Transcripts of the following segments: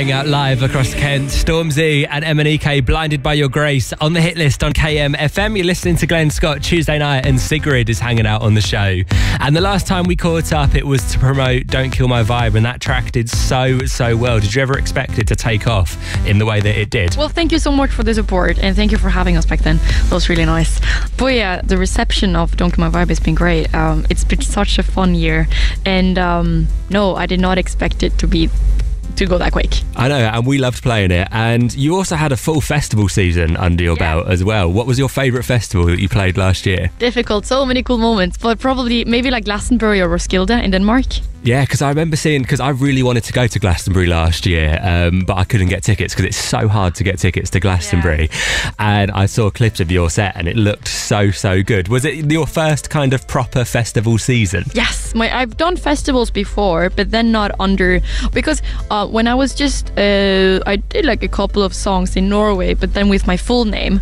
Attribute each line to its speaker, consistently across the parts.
Speaker 1: playing out live across Kent. Stormzy and MNEK, Blinded by Your Grace, on the hit list on KMFM. You're listening to Glen Scott Tuesday night, and Sigrid is hanging out on the show. And the last time we caught up, it was to promote Don't Kill My Vibe, and that track did so, so well. Did you ever expect it to take off in the way that it did?
Speaker 2: Well, thank you so much for the support and thank you for having us back then. That was really nice. But yeah, the reception of Don't Kill My Vibe has been great. Um, it's been such a fun year. And um, no, I did not expect it to be to go that quick.
Speaker 1: I know, and we loved playing it. And you also had a full festival season under your
Speaker 2: Yeah.
Speaker 1: belt as well. What was your favourite festival that you played last year?
Speaker 2: Difficult, so many cool moments, but probably maybe like Glastonbury or Roskilde in Denmark.
Speaker 1: Yeah, because I remember seeing because I really wanted to go to Glastonbury last year, um, but I couldn't get tickets because it's so hard to get tickets to Glastonbury. And I saw clips of your set, and it looked so so good. Was it your first kind of proper festival season?
Speaker 2: Yes, my I've done festivals before, but then not under because uh, when I was just uh, I did like a couple of songs in Norway, but then with my full name,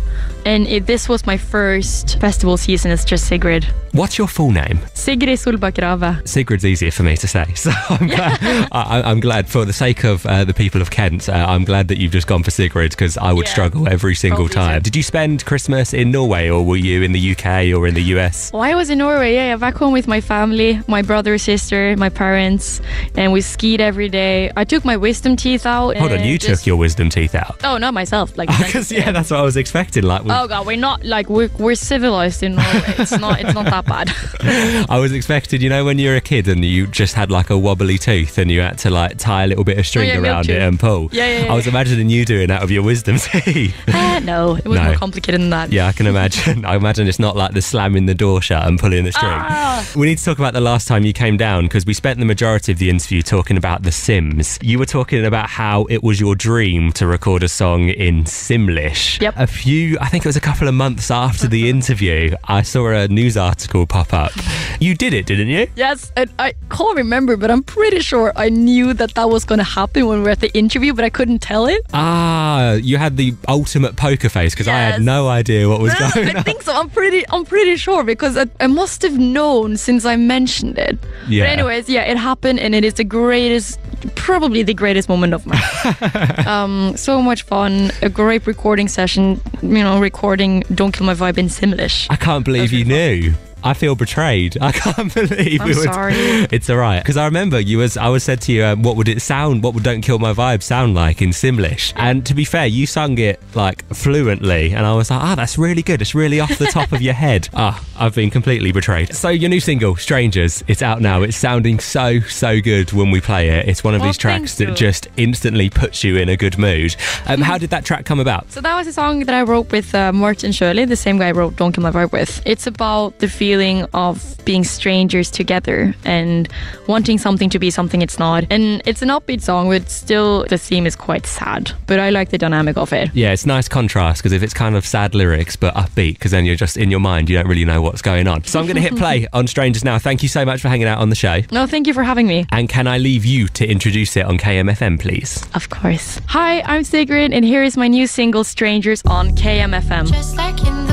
Speaker 2: and it, this was my first festival season as just Sigrid.
Speaker 1: What's your full name?
Speaker 2: Sigrid Solbakk Raabe.
Speaker 1: Sigrid's easier for me to say, so I'm glad. I, I'm glad for the sake of uh, the people of Kent. Uh, I'm glad that you've just gone for Sigrid because I would
Speaker 2: Yeah.
Speaker 1: struggle every single
Speaker 2: Probably
Speaker 1: time. Did you spend Christmas in Norway, or were you in the UK or in the US?
Speaker 2: Well, I was in Norway, yeah, back home with my family, my brother, sister, my parents, and we skied every day. I took my wisdom teeth out.
Speaker 1: Hold on, you
Speaker 2: just-
Speaker 1: took your wisdom teeth out.
Speaker 2: Oh, not myself. Like,
Speaker 1: Because yeah, that's what I was expecting. Like, we-
Speaker 2: Oh god, we're not like we're, we're civilized in Norway. It's not it's not that bad.
Speaker 1: I was expecting, you know, when you're a kid and you just had like a wobbly tooth and you had to like tie a little bit of string
Speaker 2: Oh, yeah,
Speaker 1: around it and pull.
Speaker 2: Yeah, yeah, yeah,
Speaker 1: I was imagining you doing that with your wisdom teeth.
Speaker 2: Ah, no, it was
Speaker 1: No.
Speaker 2: more complicated than that.
Speaker 1: yeah, I can imagine. I imagine it's not like the slamming the door shut and pulling the string.
Speaker 2: Ah.
Speaker 1: We need to talk about the last time you came down because we spent the majority of the interview talking about The Sims. You were talking about how it was your dream to record a song in Simlish.
Speaker 2: Yep.
Speaker 1: A few, I think it was a couple of months after the interview, I saw a news article pop up. You did it, didn't you?
Speaker 2: Yes, and I can't remember, but I'm pretty sure I knew that that was going to happen when we were at the interview, but I couldn't tell it.
Speaker 1: Ah, you had the ultimate poker face because I had no idea what was going
Speaker 2: I
Speaker 1: on.
Speaker 2: think so. I'm pretty. I'm pretty sure because I, I must have known since I mentioned it.
Speaker 1: Yeah.
Speaker 2: But anyways, yeah, it happened, and it is the greatest, probably the greatest moment of my life. um, so much fun. A great recording session. You know, recording "Don't Kill My Vibe" in Simlish.
Speaker 1: I can't believe you knew. I feel betrayed. I can't believe
Speaker 2: I'm
Speaker 1: we would.
Speaker 2: sorry.
Speaker 1: It's all right because I remember you was I was said to you, um, what would it sound? What would "Don't Kill My Vibe" sound like in Simlish? And to be fair, you sung it like fluently, and I was like, ah, that's really good. It's really off the top of your head. Ah, I've been completely betrayed. So your new single, "Strangers," it's out now. It's sounding so so good when we play it. It's one of
Speaker 2: Well,
Speaker 1: these tracks that
Speaker 2: you.
Speaker 1: just instantly puts you in a good mood. Um, how did that track come about?
Speaker 2: So that was a song that I wrote with uh, Martin Sjølie, the same guy I wrote "Don't Kill My Vibe" with. It's about the feeling of being strangers together and wanting something to be something it's not. And it's an upbeat song, but still the theme is quite sad. But I like the dynamic of it.
Speaker 1: Yeah, it's nice contrast because if it's kind of sad lyrics but upbeat, because then you're just in your mind, you don't really know what's going on. So I'm going to hit play on Strangers now. Thank you so much for hanging out on the show.
Speaker 2: No, thank you for having me.
Speaker 1: And can I leave you to introduce it on KMFM, please?
Speaker 2: Of course. Hi, I'm Sigrid, and here is my new single "Strangers" on KMFM.
Speaker 3: Just like in